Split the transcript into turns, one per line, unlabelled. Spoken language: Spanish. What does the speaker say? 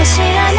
necesidad.